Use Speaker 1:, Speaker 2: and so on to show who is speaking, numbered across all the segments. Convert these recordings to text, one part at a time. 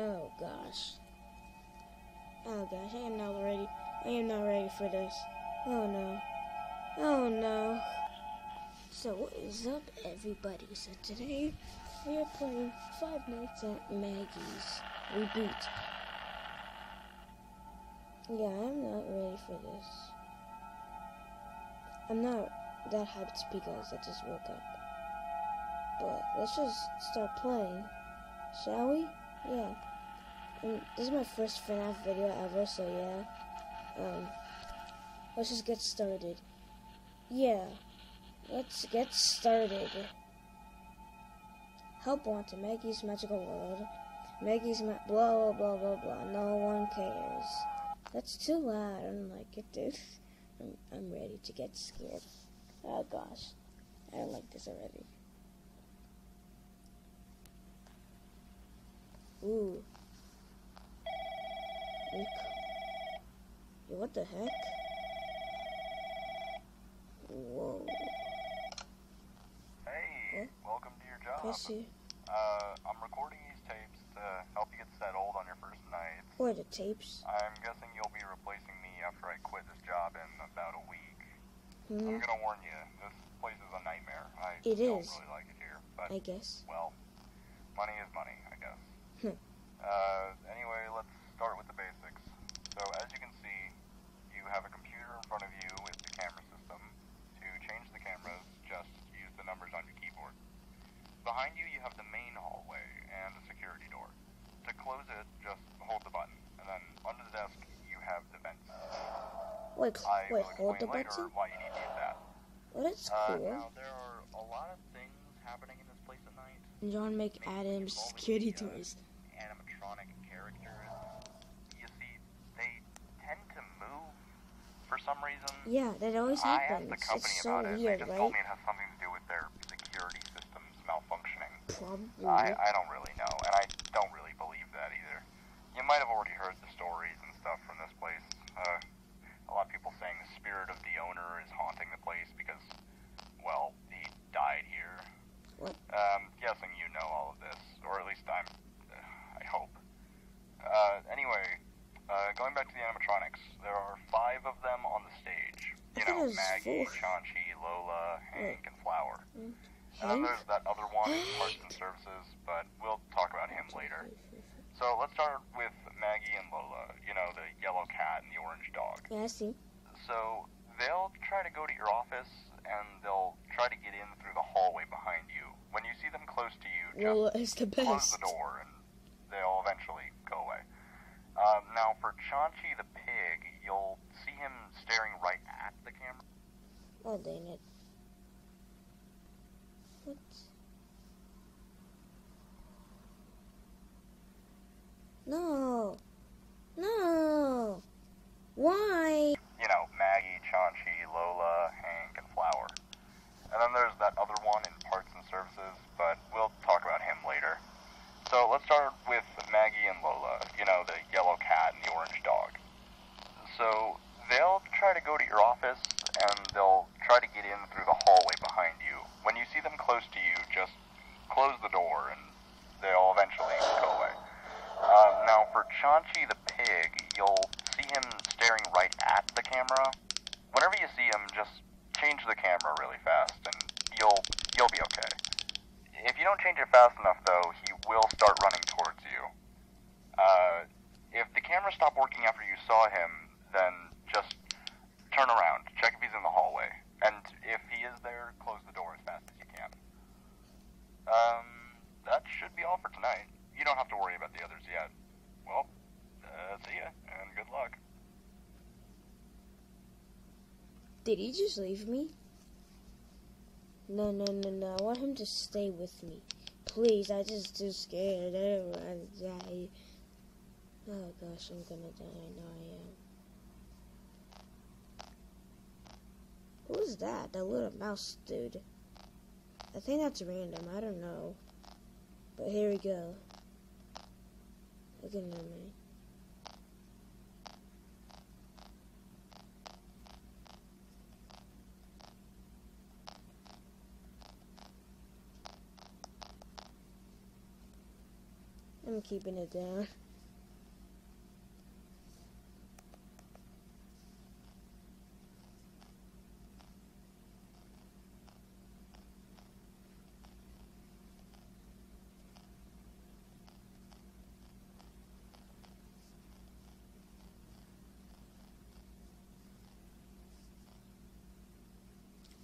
Speaker 1: Oh gosh. Oh gosh, I am not ready. I am not ready for this. Oh no. Oh no. So what is up everybody? So today we are playing Five Nights at Maggie's Reboot. Yeah, I'm not ready for this. I'm not that hyped because I just woke up. But let's just start playing. Shall we? Yeah. Um, this is my first FNAF video ever, so yeah. Um, let's just get started. Yeah. Let's get started. Help wanted. Maggie's Magical World. Maggie's ma- blah blah blah blah blah. No one cares. That's too loud. I don't like it, dude. I'm, I'm ready to get scared. Oh gosh. I don't like this already. Ooh. Look. Yo, what the heck? Whoa.
Speaker 2: Hey, welcome to your job.
Speaker 1: Pussy.
Speaker 2: Uh, I'm recording these tapes to help you get settled on your first night.
Speaker 1: What are the tapes?
Speaker 2: I'm guessing you'll be replacing me after I quit this job in about a week.
Speaker 1: Hmm,
Speaker 2: I'm gonna warn you, this place is a nightmare. I
Speaker 1: It
Speaker 2: don't
Speaker 1: is.
Speaker 2: really like it here, but
Speaker 1: I guess.
Speaker 2: well, money is money, I guess.
Speaker 1: Hmm.
Speaker 2: uh, anyway, let's start with the basics. So as you can see, you have a computer in front of you with the camera system. To change the cameras, just use the numbers on your keyboard. Behind you, you have the main hallway and a security door. To close it, just hold the button, and then under the desk, you have the vents.
Speaker 1: Wait,
Speaker 2: I
Speaker 1: wait, hold the button?
Speaker 2: why you need to use that.
Speaker 1: Well, that's
Speaker 2: Uh,
Speaker 1: cool.
Speaker 2: now, there are a lot of things happening in this place at night.
Speaker 1: John McAdams security toys.
Speaker 2: animatronic characters. You see, they tend to move for some reason.
Speaker 1: Yeah, that always
Speaker 2: I asked
Speaker 1: happens.
Speaker 2: the company
Speaker 1: It's so
Speaker 2: about it.
Speaker 1: weird,
Speaker 2: they just
Speaker 1: right?
Speaker 2: told me it has something to do with their security systems malfunctioning.
Speaker 1: Probably.
Speaker 2: I, I don't really know, and I don't really believe that either. You might have already heard the stories and stuff from this place. Uh, a lot of people saying the spirit of the owner is haunting the place because, well, he died here.
Speaker 1: What?
Speaker 2: Um, guessing you know all of this, or at least I'm. Uh, I hope. Uh, anyway, uh, going back to the animatronics, there are five of them on the stage. You know, Maggie,
Speaker 1: four.
Speaker 2: Lola, Hank, and Flower. Mm. And then there's that other one parts and services, but we'll talk about him later. So let's start with Maggie and Lola. You know, the yellow cat and the orange dog.
Speaker 1: Yeah, I see.
Speaker 2: So they'll try to go to your office and they'll try to get in through the hallway behind you. When you see them close to you, just
Speaker 1: Lola is the
Speaker 2: close
Speaker 1: best.
Speaker 2: the door and they'll eventually go away. Um, now, for Chauncey the pig, you'll see him staring right at the camera.
Speaker 1: Oh, dang it. What? No. No. Why?
Speaker 2: you know, Maggie, Chauncey, Lola, Hank, and Flower. And then there's that other one in parts and services, but we'll talk about him later. So let's start with Maggie and Lola, you know, the yellow cat and the orange dog. So they'll try to go to your office and they'll try to get in through the hallway behind you. When you see them close to you, just close the door and they'll eventually go away. Uh, now, for Chauncey the pig, you'll see him staring right at the camera. Whenever you see him, just change the camera really fast, and you'll you'll be okay. If you don't change it fast enough, though, he will start running towards you. Uh, if the camera stopped working after you saw him, then just turn around, check if he's in the hallway, and if he is there, close the door as fast as you can. Um, that should be all for tonight. You don't have to worry about the others yet. Well, uh, see ya, and good luck.
Speaker 1: Did he just leave me? No, no, no, no. I want him to stay with me. Please, I just too scared. I don't want to die. Oh gosh, I'm gonna die. I know I am. Who is that? That little mouse dude. I think that's random. I don't know. But here we go. Look at me. I'm I'm keeping it down.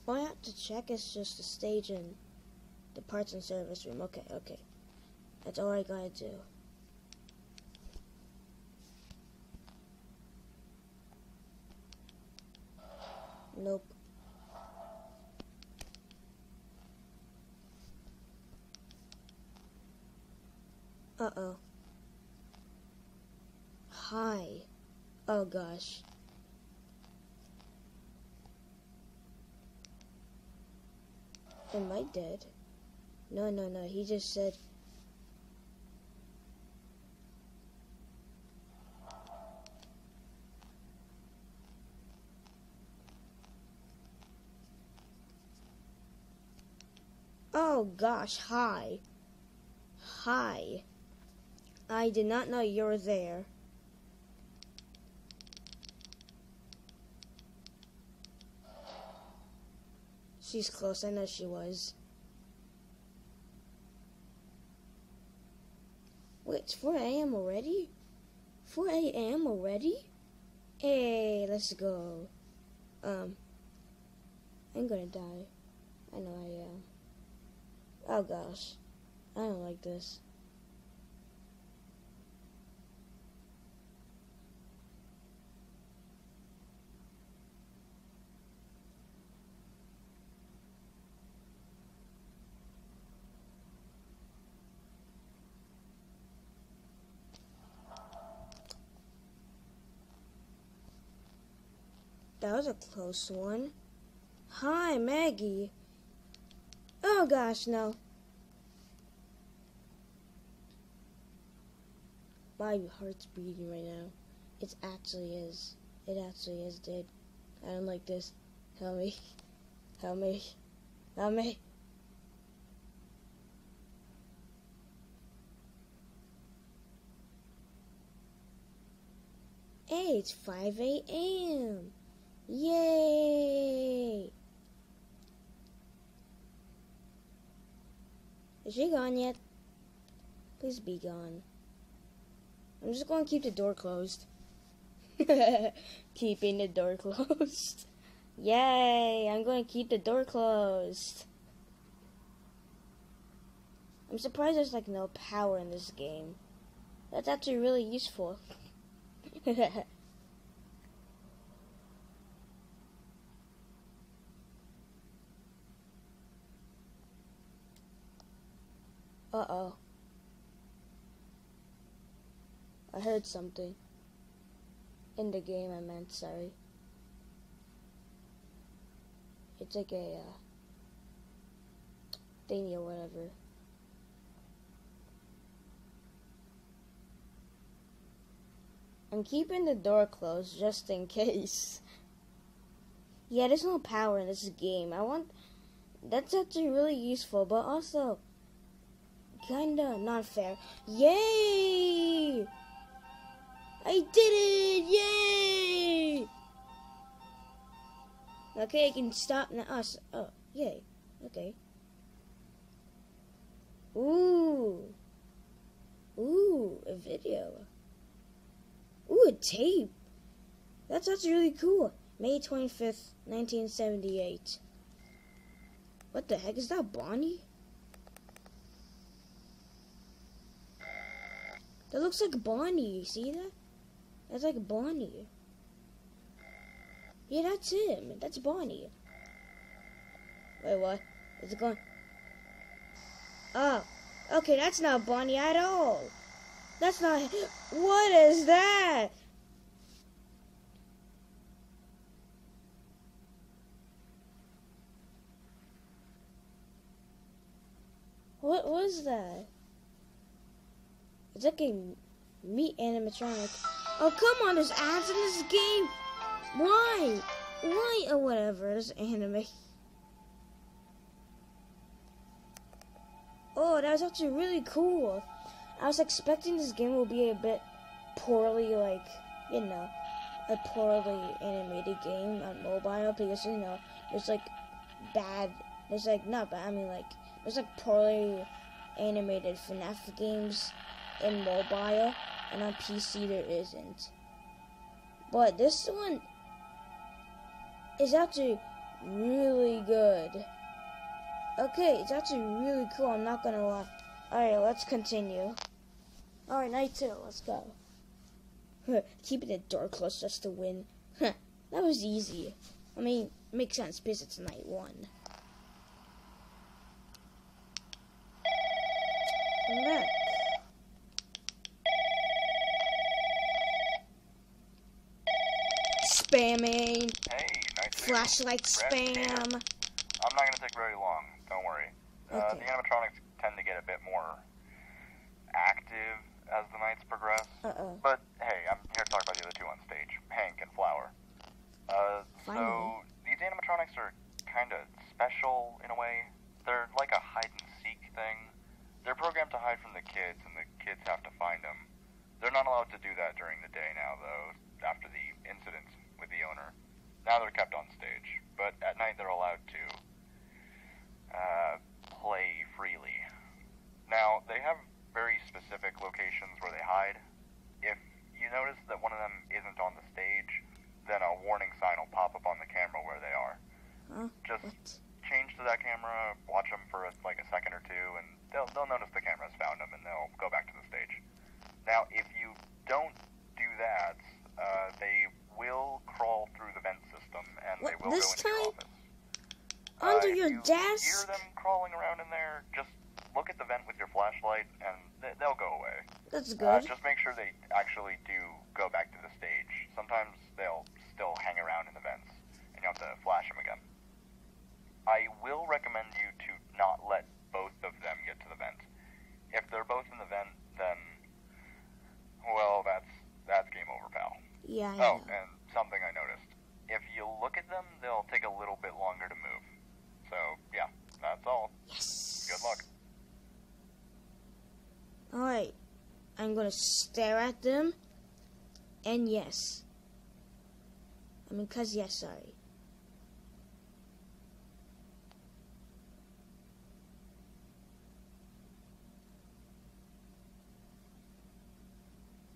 Speaker 1: All I have to check is just the stage in the parts and service room. Okay, okay. That's all I gotta do. Nope. Uh-oh. Hi. Oh gosh. Am I dead? No, no, no. He just said. Oh gosh, hi. Hi. I did not know you were there. She's close, I know she was. Wait, it's 4 a.m. already? 4 a.m. already? Hey, let's go. Um, I'm gonna die. I know I am. Oh gosh, I don't like this. That was a close one. Hi, Maggie. Oh gosh, no. My heart's beating right now. It actually is. It actually is, dude. I don't like this. Help me. Help me. Help me. Hey, it's 5 a.m. Yay! Is she gone yet? Please be gone. I'm just going to keep the door closed. Keeping the door closed. Yay! I'm going to keep the door closed. I'm surprised there's like no power in this game. That's actually really useful. Uh-oh. I heard something. In the game, I meant, sorry. It's like a, uh, thingy or whatever. I'm keeping the door closed just in case. Yeah, there's no power in this game. I want... That's actually really useful, but also kinda not fair. Yay! I did it! Yay! Okay, I can stop now. Oh, Us. Oh, yay. Okay. Ooh. Ooh, a video. Ooh, a tape. That's actually really cool. May 25th, 1978. What the heck? Is that Bonnie? That looks like Bonnie. See that? That's like Bonnie. Yeah, that's him. That's Bonnie. Wait, what? Is it going? Oh, ah, okay, that's not Bonnie at all. That's not. What is that? What was that? It's like a meat animatronic. Oh, come on, there's ads in this game. Why? Why? Or whatever, it's anime. Oh, that was actually really cool. I was expecting this game will be a bit poorly, like, you know, a poorly animated game on mobile because, you know, there's like bad, there's like, not bad, I mean, like, there's like poorly animated FNAF games in mobile, and on PC there isn't. But this one is actually really good. Okay, it's actually really cool, I'm not gonna lie. Alright, let's continue. Alright, night two, let's go. Keeping the door closed just to win. that was easy. I mean, makes sense because it's night one. I'm back. Spamming.
Speaker 2: Hey, nice
Speaker 1: Flashlight spam.
Speaker 2: I'm not gonna take very long. Don't worry. Uh, The animatronics tend to get a bit more active as the nights progress.
Speaker 1: Uh oh.
Speaker 2: But hey, I'm here to talk about the other two on stage, Hank and Flower. Uh, so these animatronics are kind of special in a way. They're like a hide and seek thing. They're programmed to hide from the kids, and the kids have to find them. They're not allowed to do that during the day now, though. After the incident with the owner, now they're kept on stage. But at night, they're allowed to uh, play freely. Now they have very specific locations where they hide. If you notice that one of them isn't on the stage, then a warning sign will pop up on the camera where they are.
Speaker 1: Huh?
Speaker 2: Just
Speaker 1: What?
Speaker 2: change to that camera, watch them for like a second or two, and they'll they'll notice the camera's found them, and they'll go back to the stage. Now, if you don't do that, uh, they will crawl through the vent system, and they
Speaker 1: What,
Speaker 2: will
Speaker 1: this
Speaker 2: go into your
Speaker 1: time? Under
Speaker 2: Uh,
Speaker 1: your
Speaker 2: you
Speaker 1: desk?
Speaker 2: Hear them crawling around in there? Just look at the vent with your flashlight, and they, they'll go away.
Speaker 1: That's
Speaker 2: Uh,
Speaker 1: good.
Speaker 2: just make sure they actually do go back to the stage. Sometimes they'll still hang around in the vents, and you have to flash them again. I will recommend you to not let both of them get to the vent. If they're both in the vent, then well, that's that's game over, pal.
Speaker 1: yeah, I
Speaker 2: Oh,
Speaker 1: know.
Speaker 2: and something I noticed. If you look at them, they'll take a little bit longer to move. So, yeah, that's all.
Speaker 1: Yes.
Speaker 2: Good luck.
Speaker 1: Alright. I'm gonna stare at them. And yes. I mean, cause yes, sorry.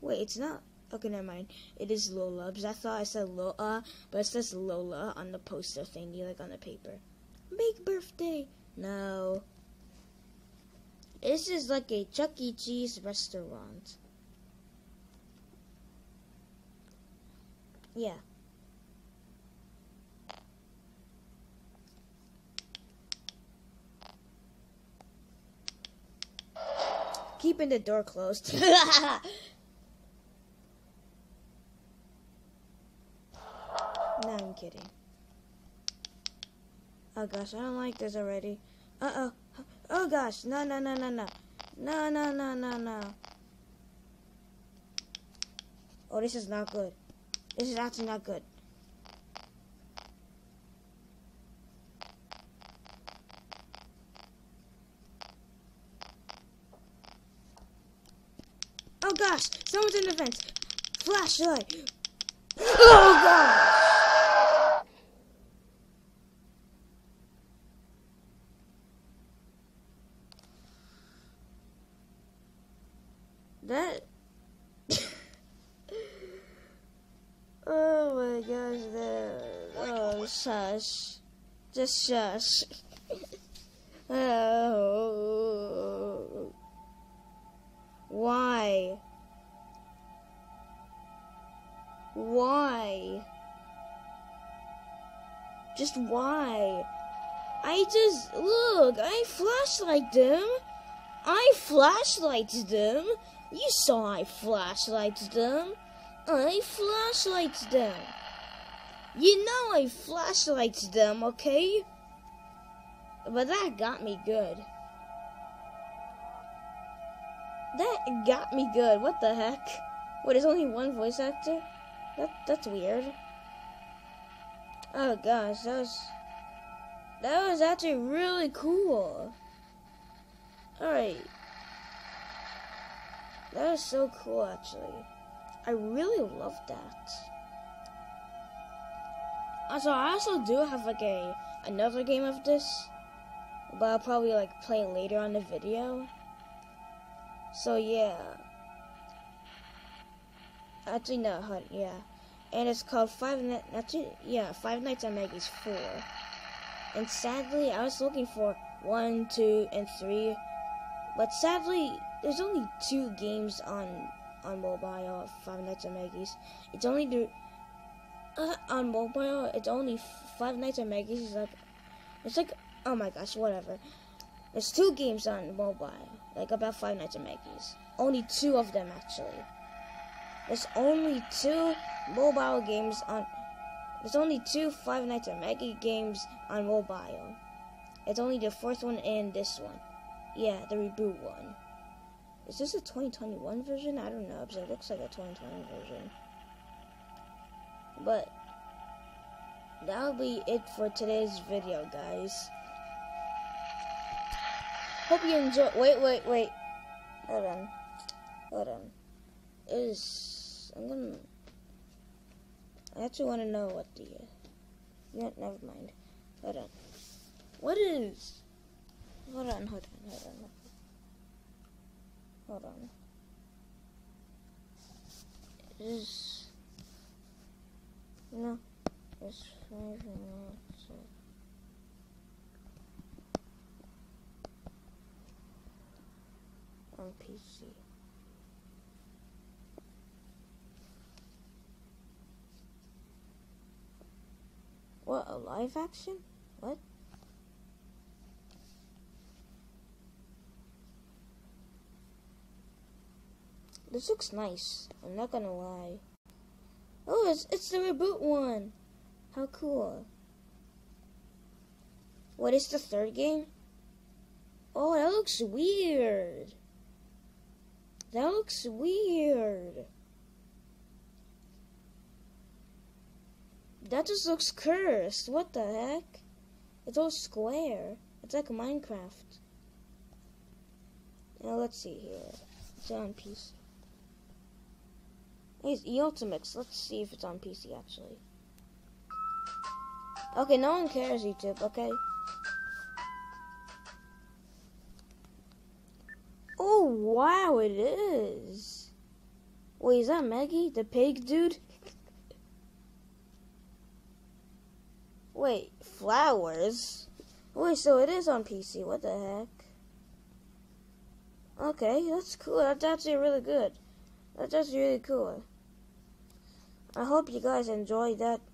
Speaker 1: Wait, it's not. Okay, never mind. It is Lola. Because I thought I said Lola, but it says Lola on the poster thingy, like on the paper. Big birthday. No. This is like a Chuck E. Cheese restaurant. Yeah. Keeping the door closed. no, I'm kidding. Oh gosh, I don't like this already. Uh oh. Oh gosh, no, no, no, no, no. No, no, no, no, no. Oh, this is not good. This is actually not good. Oh gosh, someone's in the vent. Flashlight. Oh gosh. Just shush. oh. Why? Why? Just why? I just. Look, I flashlight them. I flashlighted them. You saw I flashlighted them. I flashlighted them. You know I flashlighted them, okay? But that got me good. That got me good. What the heck? What, there's only one voice actor? That that's weird. Oh gosh, that was that was actually really cool. Alright. That is so cool, actually. I really love that. Also, I also do have like a another game of this, but I'll probably like play later on the video. So yeah. Actually, no, hold, yeah. And it's called Five Nights. Yeah, Five Nights at Maggie's Four. And sadly, I was looking for one, two, and three, but sadly, there's only two games on on mobile. Five Nights at Maggie's. It's only the uh, on mobile. It's only Five Nights at Maggie's. It's like it's like oh my gosh, whatever. There's two games on mobile, like about Five Nights at Maggie's. Only two of them actually. There's only two mobile games on. There's only two Five Nights at Maggie games on mobile. It's only the fourth one and this one. Yeah, the reboot one. Is this a 2021 version? I don't know, because it looks like a 2020 version. But that'll be it for today's video, guys. Hope you enjoy. Wait, wait, wait. Hold on. Hold on. Is I'm gonna. I actually want to know what the. Yeah, never mind. Hold on. What is? Hold on, hold on, hold on. Hold on. Is no, minutes. On PC. What, a live action? What? This looks nice. I'm not gonna lie. Oh, it's, it's the reboot one. How cool. What is the third game? Oh, that looks weird. That looks weird. That just looks cursed. What the heck? It's all square. It's like Minecraft. Now let's see here. It's on PC. It's Ultimates. Let's see if it's on PC actually. Okay, no one cares, YouTube, okay? Oh, wow, it is. Wait, is that Maggie, the pig dude? Wait, flowers? Wait, so it is on PC. What the heck? Okay, that's cool. That's actually really good. That's actually really cool. I hope you guys enjoyed that.